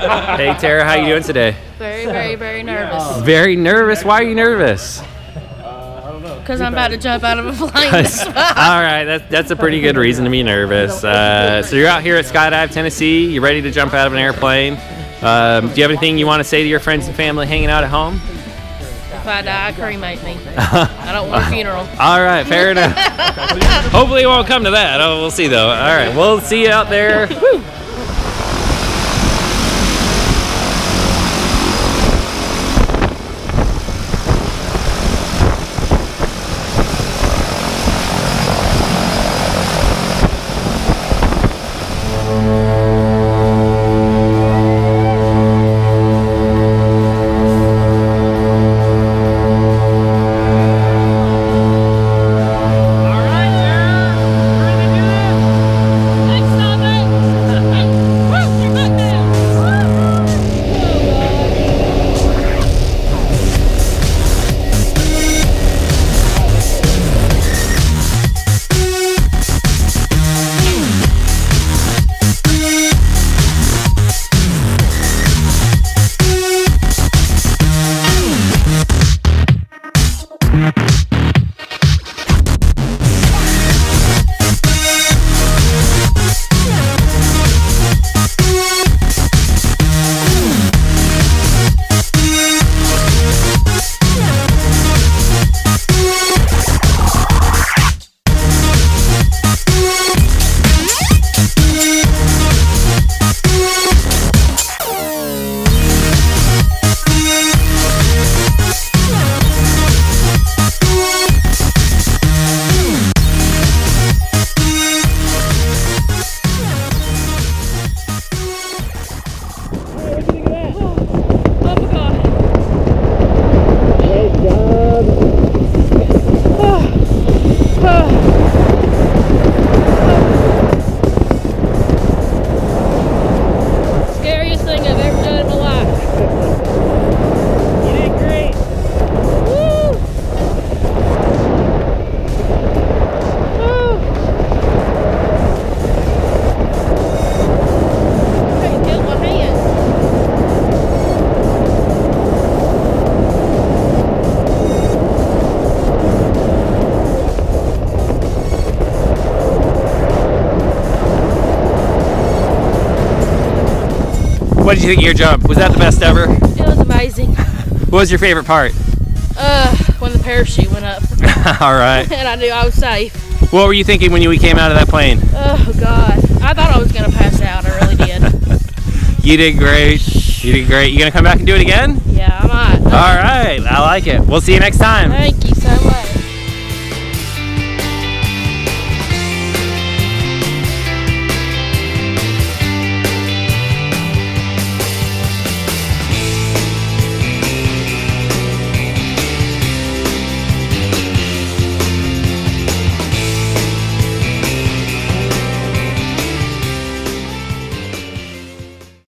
Hey Tara, how you doing today? Very, very, very nervous. Very nervous. Why are you nervous? Uh I don't know. Because I'm about to jump out of a flying All right, that, that's a pretty good reason to be nervous. Uh, so you're out here at Skydive, Tennessee. You're ready to jump out of an airplane. Um, do you have anything you want to say to your friends and family hanging out at home? If I die, cremate me. I don't want a funeral. All right, fair enough. Hopefully it won't come to that. Oh, we'll see though. All right, we'll see you out there. What did you think of your jump? Was that the best ever? It was amazing. What was your favorite part? Uh, when the parachute went up All right. and I knew I was safe. What were you thinking when you we came out of that plane? Oh God, I thought I was gonna pass out. I really did. You did great. You did great. You gonna come back and do it again? Yeah, I might. All right. I like it. We'll see you next time. Thank you so much.